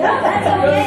Gracias.